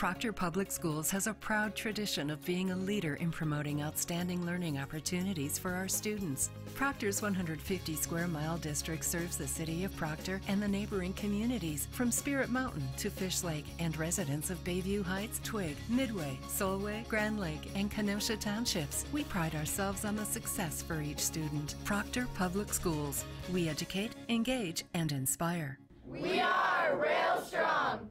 Proctor Public Schools has a proud tradition of being a leader in promoting outstanding learning opportunities for our students. Proctor's 150 square mile district serves the city of Proctor and the neighboring communities from Spirit Mountain to Fish Lake and residents of Bayview Heights, Twig, Midway, Solway, Grand Lake, and Canosia townships. We pride ourselves on the success for each student. Proctor Public Schools. We educate, engage, and inspire. We are Rail Strong.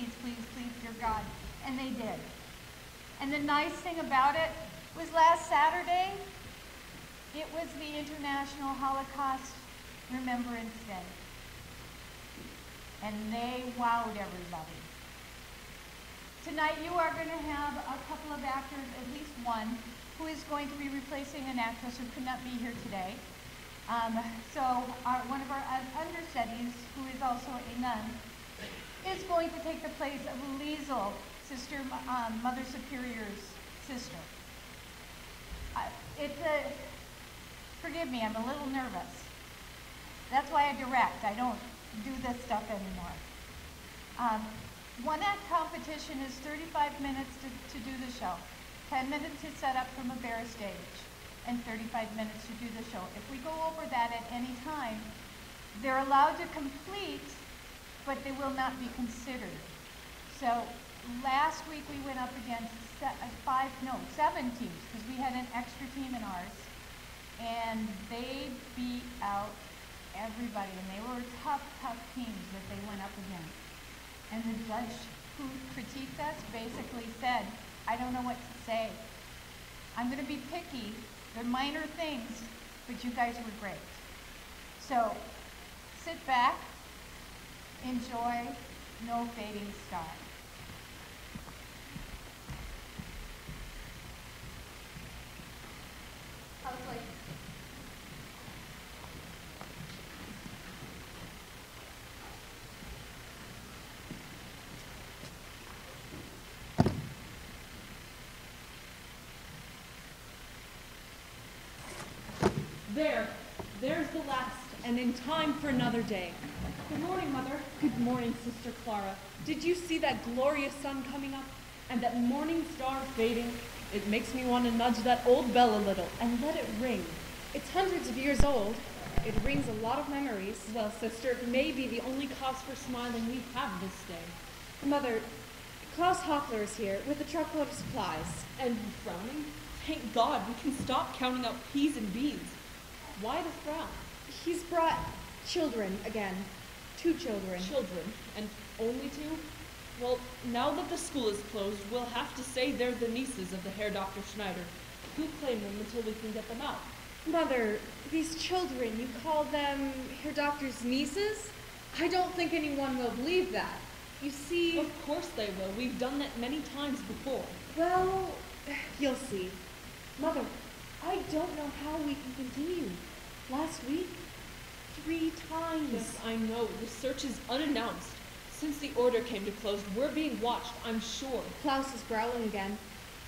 please, please, please, dear God. And they did. And the nice thing about it was last Saturday, it was the International Holocaust Remembrance Day. And they wowed everybody. Tonight you are going to have a couple of actors, at least one, who is going to be replacing an actress who could not be here today. Um, so our, one of our understudies, who is also a nun, is going to take the place of Liesel, Sister um, Mother Superior's sister. It's a, forgive me, I'm a little nervous. That's why I direct. I don't do this stuff anymore. Um, one act competition is 35 minutes to, to do the show, 10 minutes to set up from a bare stage, and 35 minutes to do the show. If we go over that at any time, they're allowed to complete but they will not be considered. So last week we went up against uh, five, no, seven teams, because we had an extra team in ours, and they beat out everybody, and they were tough, tough teams that they went up against. And the judge who critiqued us basically said, I don't know what to say. I'm going to be picky. They're minor things, but you guys were great. So sit back, Enjoy No Fading Star. There, there's the last, and in time for another day. Good morning, Mother. Good morning, Sister Clara. Did you see that glorious sun coming up and that morning star fading? It makes me want to nudge that old bell a little and let it ring. It's hundreds of years old. It rings a lot of memories. Well, sister, it may be the only cause for smiling we have this day. Mother, Klaus Hoffler is here with a truckload of supplies. And frowning? Thank God we can stop counting out peas and beans. Why the frown? He's brought children again. Two children. Children? And only two? Well, now that the school is closed, we'll have to say they're the nieces of the Herr Dr. Schneider. Who claim them until we can get them out? Mother, these children, you call them Herr Doctor's nieces? I don't think anyone will believe that. You see... Of course they will. We've done that many times before. Well, you'll see. Mother, I don't know how we can continue. Last week, three times. Yes, I know. The search is unannounced. Since the order came to close, we're being watched, I'm sure. Klaus is growling again.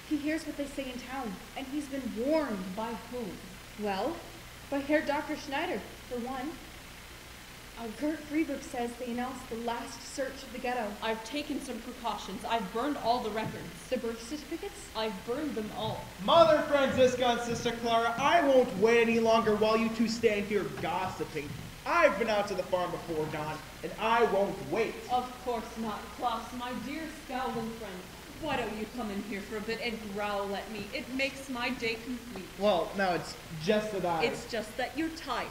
He hears what they say in town, and he's been warned. By whom? Well, by Herr Dr. Schneider, for one. Uh, Gert Freeburg says they announced the last search of the ghetto. I've taken some precautions. I've burned all the records. The birth certificates? I've burned them all. Mother Franziska and Sister Clara, I won't wait any longer while you two stand here gossiping. I've been out to the farm before dawn, and I won't wait. Of course not, Klaus, my dear scowling friend. Why don't you come in here for a bit and growl at me? It makes my day complete. Well, now it's just that I... It's just that you're tired.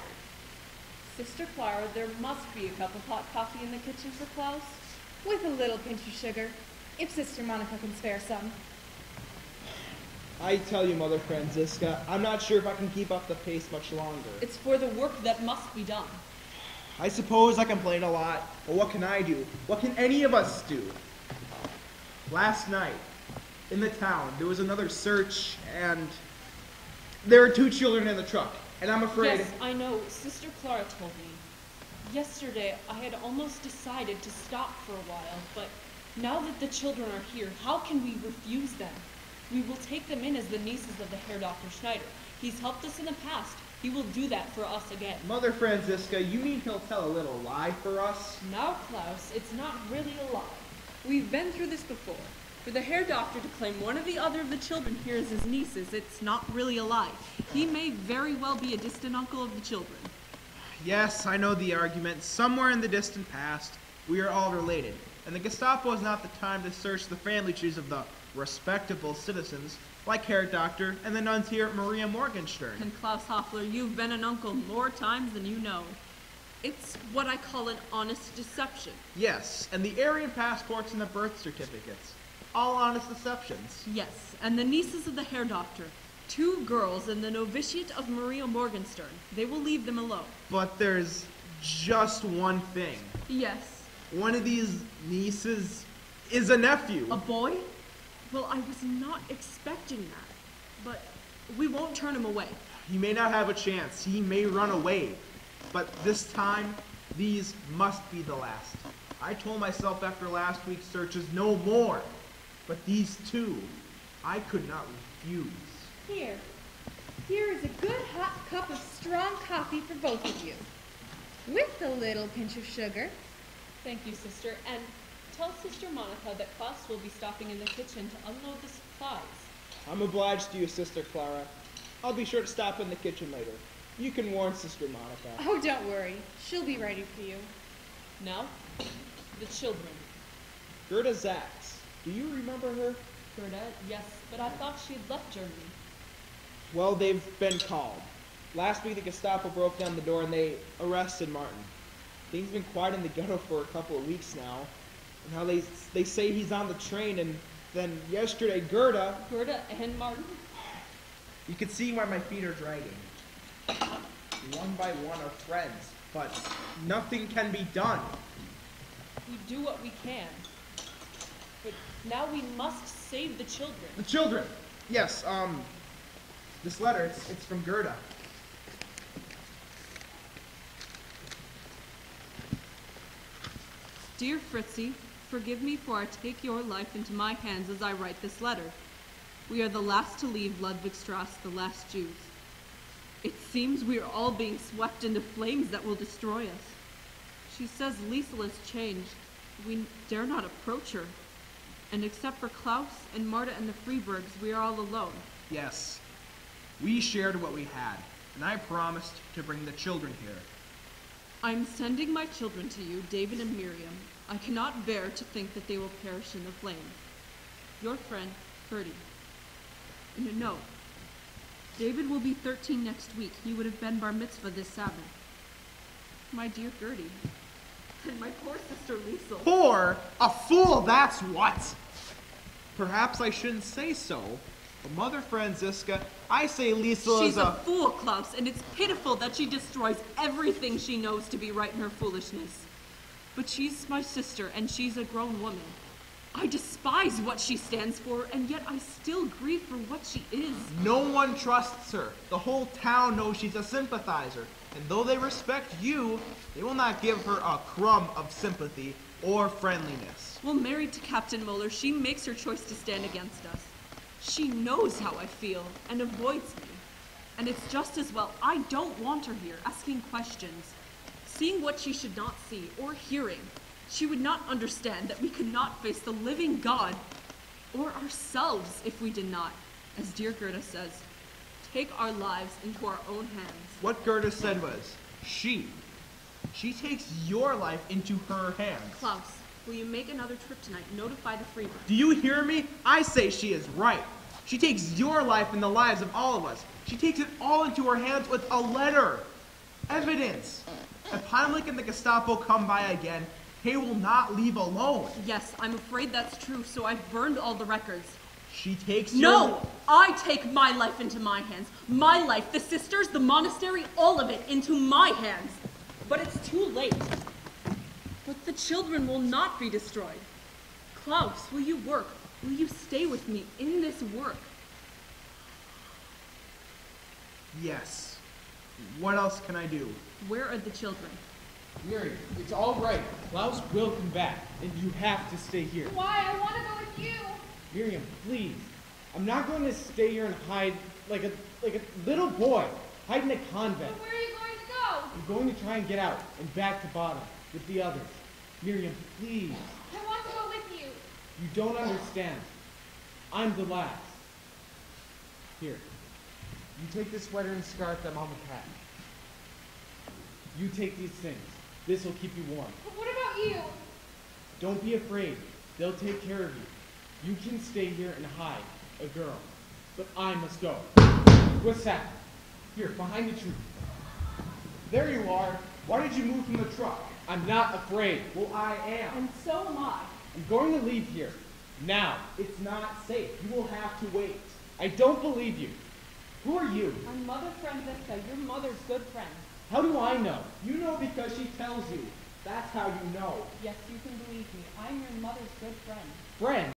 Sister Clara, there must be a cup of hot coffee in the kitchen for Klaus. With a little pinch of sugar, if Sister Monica can spare some. I tell you, Mother Franziska, I'm not sure if I can keep up the pace much longer. It's for the work that must be done. I suppose I complain a lot, but what can I do? What can any of us do? Last night, in the town, there was another search, and there were two children in the truck, and I'm afraid... Yes, I know. Sister Clara told me. Yesterday, I had almost decided to stop for a while, but now that the children are here, how can we refuse them? We will take them in as the nieces of the Herr Dr. Schneider. He's helped us in the past. He will do that for us again. Mother Franziska, you mean he'll tell a little lie for us? Now, Klaus, it's not really a lie. We've been through this before. For the Herr Doctor to claim one or the other of the children here is his nieces, it's not really a lie. He may very well be a distant uncle of the children. Yes, I know the argument. Somewhere in the distant past, we are all related, and the Gestapo is not the time to search the family trees of the respectable citizens like Herr Doctor and the nuns here at Maria Morgenstern. And Klaus Hoffler, you've been an uncle more times than you know. It's what I call an honest deception. Yes, and the Aryan passports and the birth certificates. All honest deceptions. Yes, and the nieces of the Herr Doctor, two girls in the novitiate of Maria Morgenstern. They will leave them alone. But there's just one thing. Yes. One of these nieces is a nephew. A boy? Well, I was not expecting that. But we won't turn him away. He may not have a chance. He may run away. But this time, these must be the last. I told myself after last week's searches no more. But these two, I could not refuse. Here. Here is a good hot cup of strong coffee for both of you. With a little pinch of sugar. Thank you, sister. And tell Sister Monica that Klaus will be stopping in the kitchen to unload the supplies. I'm obliged to you, Sister Clara. I'll be sure to stop in the kitchen later. You can warn Sister Monica. Oh, don't worry. She'll be ready for you. Now, the children. Gerda Zacks. Do you remember her? Gerda, yes, but I thought she had left Germany. Well, they've been called. Last week, the Gestapo broke down the door and they arrested Martin. Things have been quiet in the ghetto for a couple of weeks now. And how they they say he's on the train, and then yesterday, Gerda. Gerda and Martin? You can see why my feet are dragging. One by one are friends, but nothing can be done. We do what we can. But now we must save the children. The children. Yes. Um. This letter. It's it's from Gerda. Dear Fritzy, forgive me for I take your life into my hands as I write this letter. We are the last to leave Ludwigstrasse, the last Jews. It seems we are all being swept into flames that will destroy us. She says Liesel has changed. We dare not approach her. And except for Klaus and Marta and the Freeburgs, we are all alone. Yes. We shared what we had, and I promised to bring the children here. I'm sending my children to you, David and Miriam. I cannot bear to think that they will perish in the flames. Your friend, a note. David will be 13 next week. He would have been bar mitzvah this Sabbath. My dear Gertie. And my poor sister Liesel. Poor? A fool, that's what! Perhaps I shouldn't say so. But Mother Franziska, I say Liesel She's is a a... fool, Klaus, and it's pitiful that she destroys everything she knows to be right in her foolishness. But she's my sister, and she's a grown woman. I despise what she stands for, and yet I still grieve for what she is. No one trusts her. The whole town knows she's a sympathizer. And though they respect you, they will not give her a crumb of sympathy or friendliness. Well, married to Captain Muller, she makes her choice to stand against us. She knows how I feel and avoids me. And it's just as well I don't want her here, asking questions, seeing what she should not see, or hearing. She would not understand that we could not face the living God or ourselves if we did not, as dear Gerda says, take our lives into our own hands. What Gerda said was, she. She takes your life into her hands. Klaus, will you make another trip tonight? Notify the Freeburg. Do you hear me? I say she is right. She takes your life and the lives of all of us. She takes it all into her hands with a letter. Evidence. If Heimlich and the Gestapo come by again, they will not leave alone. Yes, I'm afraid that's true, so I've burned all the records. She takes No! your... I take my life into my hands. My life, the sisters, the monastery, all of it into my hands. But it's too late. But the children will not be destroyed. Klaus, will you work? Will you stay with me in this work? Yes. What else can I do? Where are the children? Miriam, it's all right. Klaus will come back, and you have to stay here. Why? I want to go with you. Miriam, please. I'm not going to stay here and hide like a like a little boy Hide in a convent. But where are you going to go? I'm going to try and get out and back to bottom with the others. Miriam, please. I want to go with you. You don't understand. I'm the last. Here. You take this sweater and scarf that Mama packed. You take these things. This will keep you warm. But what about you? Don't be afraid. They'll take care of you. You can stay here and hide, a girl. But I must go. What's that? Here, behind the tree. There you are. Why did you move from the truck? I'm not afraid. Well, I am. And so am I. I'm going to leave here. Now. It's not safe. You will have to wait. I don't believe you. Who are you? I'm Mother Franziska, your mother's good friend. How do I know? You know because she tells you. That's how you know. Yes, you can believe me. I'm your mother's good friend. Friend.